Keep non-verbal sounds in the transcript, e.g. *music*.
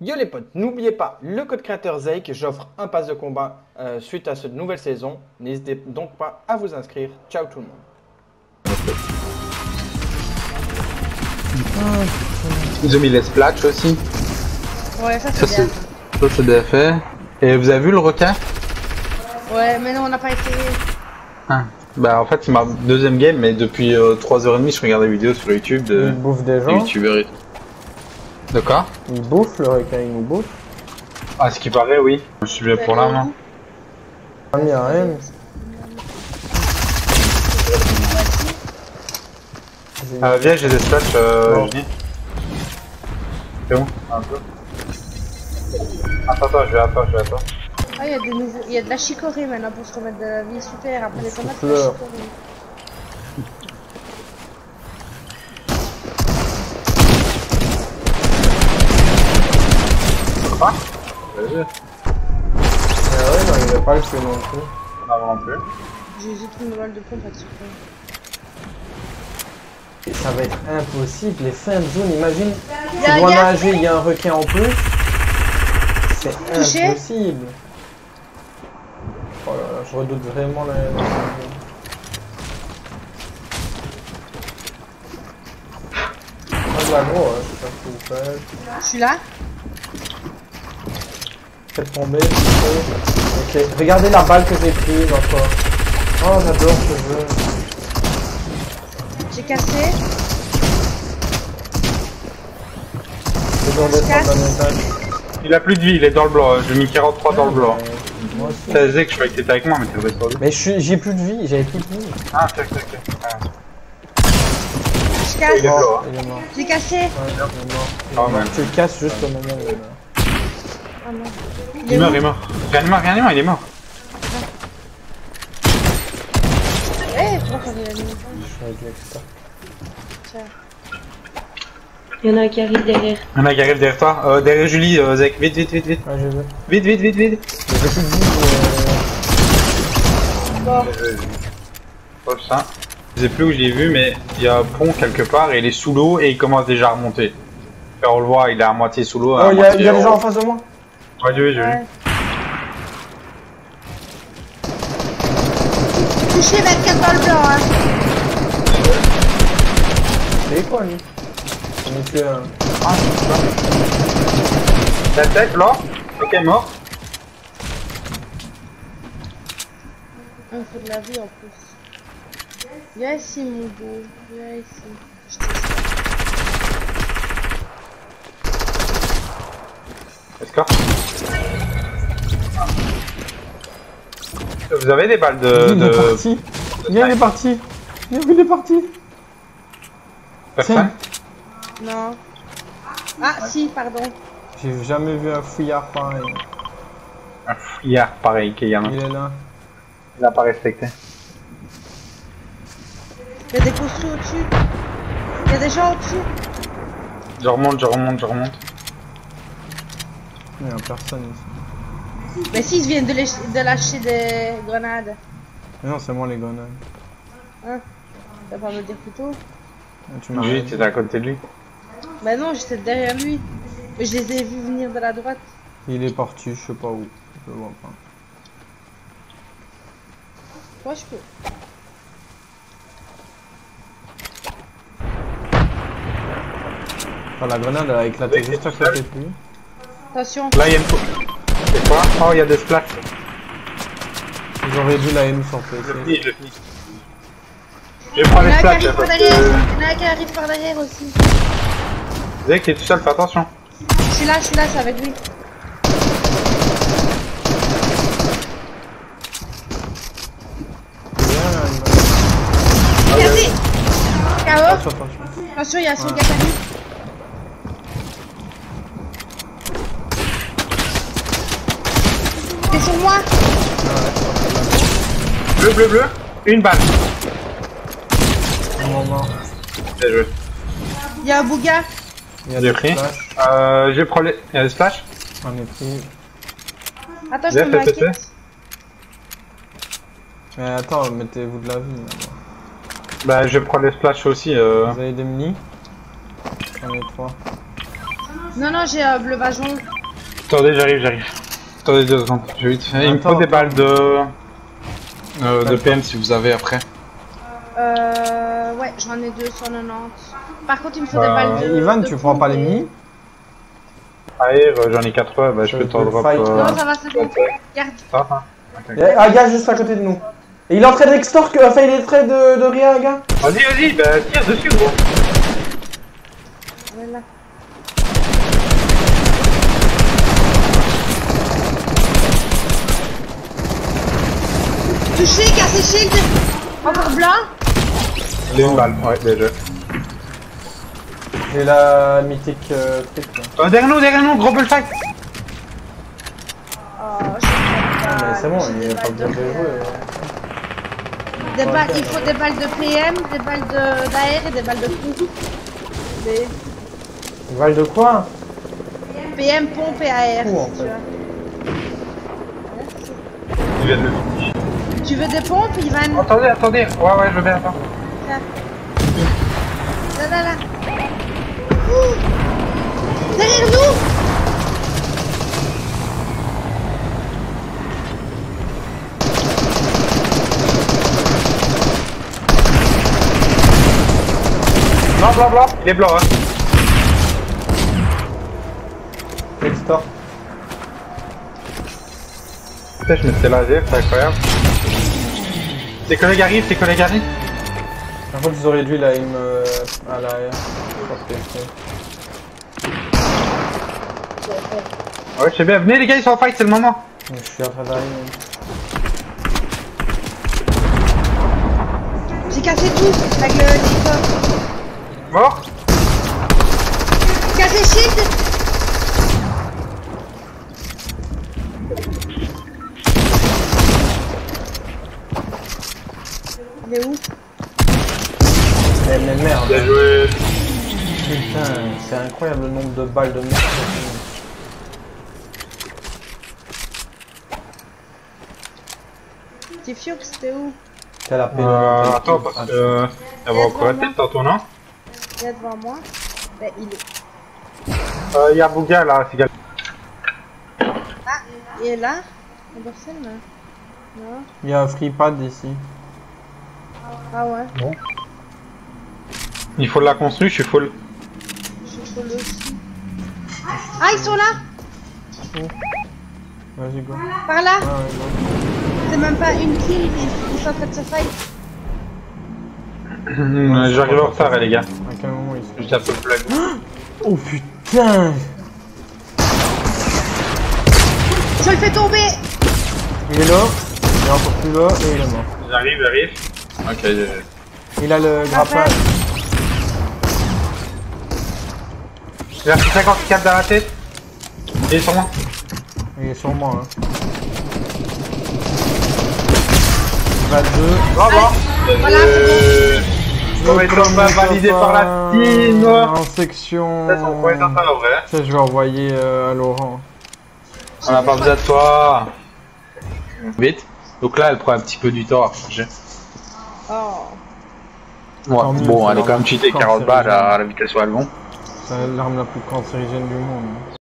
Yo les potes, n'oubliez pas le code créateur Zake, j'offre un pass de combat euh, suite à cette nouvelle saison. N'hésitez donc pas à vous inscrire. Ciao tout le monde. Ils ont mis les splats aussi. Ouais, ça c'est bien. ça c'est déjà fait. Et vous avez vu le requin? Ouais, mais non, on n'a pas essayé. Ah. Bah en fait c'est ma deuxième game mais depuis euh, 3h30 je regarde des vidéos sur YouTube de Il bouffe des des gens, youtubeurs et tout. De quoi il bouffe, le requin il nous bouffe. Ah ce qui paraît oui. Je suis bien pour l'arme. Ah, il y a rien. Euh, viens j'ai des splats euh. C'est bon Un peu. Attends attends je vais à toi je vais à toi. Ah, il y a y a de la chicorée maintenant pour se remettre de la vie. Super, après les tomates, la Souffleur. Vas-y. Ah ouais, non, il va pas le tuer non plus. On avance non plus. J'ai juste une balle de pompe à ça va être impossible, les fins de zone, imagine, tu Y'a- dois nager, il y a un requin en plus. C'est impossible. Oh là là, je redoute vraiment la... la- Pas de l'agro, hein, je sais pas ce que vous faites. Je suis là. Faites tomber. Ok, regardez la balle que j'ai prise encore. Oh, j'adore ce jeu. J'ai cassé. Il a plus de vie, il est dans le blanc, j'ai mis 43 dans le blanc. Disait que je croyais que t'étais avec moi mais t'es redescendu. Mais j'ai plus de vie, j'avais plus de vie. Ah tac tac tac. Ah, Je casse. Il est blanc, il est mort. J'ai cassé. Ouais, il est mort. Il est mort. ouais. Tu le casses juste au moment où il est mort. Ah non. Il est mort, il est mort. Réanime-moi, réanime-moi, il est mort. Eh, vient Je suis avec l'expert. Il y en a un qui arrive derrière. Il y en a qui arrive derrière toi. Euh, derrière Julie, euh, Zek. Vite, vite, vite, vite. Ah, j'ai vu. Vite, vite, vite, vite. J'ai de Hop, ça. Je sais plus où je l'ai vu, mais il y a un pont quelque part et il est sous l'eau et il commence déjà à remonter. Là, on le voit, il est à moitié sous l'eau. euh. Oh, il y a, y des en gens en face de moi. Ouais, j'ai vu, j'ai vu. ouais. Touché 24 dans le blanc, hein. C'est quoi, lui On est tué un. La tête, là. Ok, mort. Me faut de la vie en plus. Viens ici, mon beau. Viens ici. Escorte. Vous avez des balles de. il est parti. Viens, il est parti. Il est parti. Personne Non. Ah, si, pardon. J'ai jamais vu un fouillard pareil. Un fouillard pareil, qu'il y en a. Il est là. Il n'a pas respecté. Il y a des construits au-dessus. Il y a des gens au-dessus. Je remonte, je remonte, je remonte. Il y a personne ici. Mais s'ils viennent de, lâcher- de lâcher des grenades. Mais non, c'est moi les grenades. Hein? Tu vas pas me le dire plus tôt? Ah, Tu dit. t'étais à côté de lui. Bah non, j'étais derrière lui. Mais je les ai vus venir de la droite. Il est parti, je sais pas où. Je le vois pas. Moi, je peux. La grenade elle a éclaté Oui, juste à côté de lui. Attention. Là, il y a une. C'est quoi Oh, il y a des splats. Ils auraient dû la M sur Je le PC. finis, je le finis. Je vais prendre Il y les en a un splats, qui. Il y en a un qui arrive par derrière aussi. Zek, t'es tout seul, fais attention. Je suis là, je suis là, c'est avec lui. Cassé KO Attention, attention. Attention, il y a son gars qui arrive. C'est sur moi Bleu, bleu, bleu. Une balle. Un moment. Bien joué. Il y a un bouga. Il y a J'ai des pris. Euh, je prends les... Il y a des splashs J'en ai pris. Attends, je Bien me. Mais attends, mettez-vous de la vie. Bah, je prends les splashs aussi. Euh... Vous avez des mini J'en ai trois. Non, non, j'ai euh, bleu vajon. Attendez, j'arrive, j'arrive. Attendez deux secondes, je vais vite fait. Il me faut des balles de... Euh, de. PM si vous avez après. Euh, ouais, j'en ai 290. Par contre, il me faut Bah, des balles de. Ivan, tu prends pas les mini Air, euh, j'en ai 80, bah je peux t'en drop... Euh... Non, ça va, c'est bon. Garde. ça. Ok. Il y a un gars juste à côté de nous. Et il est en train d'extorque, enfin il est en train de, de rien, gars. Vas-y, vas-y, bah tire dessus gros. Voilà. Touché, cassé shield. Encore blanc. Les une balle, ouais, déjà. J'ai la mythique euh, truc là. Euh, derrière nous, derrière nous, gros bullfight Oh, je Ah, mais c'est bon, il est pas balles bien de- de jouer. Des balles, il faut des balles de PM, des balles de- d'air et des balles de pompe. Des Val de quoi? PM, pompe et AR. Tout, en si tu fait. veux. Il vient de le finir. Tu veux des pompes, Ivan Attendez, attendez, ouais, ouais, je veux bien, attends. Là, là, là, là. Ouh Derrière nous Blanc, blanc, blanc, il est blanc, hein. Putain, je me fais laser, c'est incroyable. Tes collègues arrivent, tes collègues arrivent. Par contre, ils ont réduit la aim euh, à l'arrière. Je pense que c'est- Ouais, je sais bien, venez les gars, ils sont en fight, c'est le moment. Je suis en train d'arriver. J'ai cassé tout avec le. Mort Cassé shield Il est où Eh, mais merde. Bien joué. Putain, c'est incroyable le nombre de balles de merde. Petit Fioux, c'était où T'as la peine. Euh, attends, parce que... Euh, elle va encore la tête tantôt, non Il est devant moi. Ben, il est. Euh, il y a Bouga là, c'est gars. Ah, il est là Il y a personne là Non Il y a un freepad ici. Ah ouais, Il faut la construire, je suis full. je suis full aussi. Ah, ils sont là Vas-y, go. Par là Ah, ouais. C'est même pas une kill, ils ils sont en train de se fight. *clears throat* J'arrive en retard, les gars. À quel moment il se Juste un peu le plug. Oh putain Je le fais tomber Il est là, il est encore plus là et il est mort. J'arrive, j'arrive. Ok, je- Il a le grappin. il a pris 54 dans la tête. Il est sur moi. Il est sur moi. Hein. 22. Bravo. Voilà, c'est pas validé par la team. En section. Ça, sympa. Ça, je vais envoyer euh, à Laurent. On a pas besoin de toi. Vite. Donc là, elle prend un petit peu du temps à changer. Oh. Ouais, mieux, bon, elle est quand même cheatée quand 40 c'est balles à la vitesse où elles vont. C'est l'arme la plus cancérigène du monde.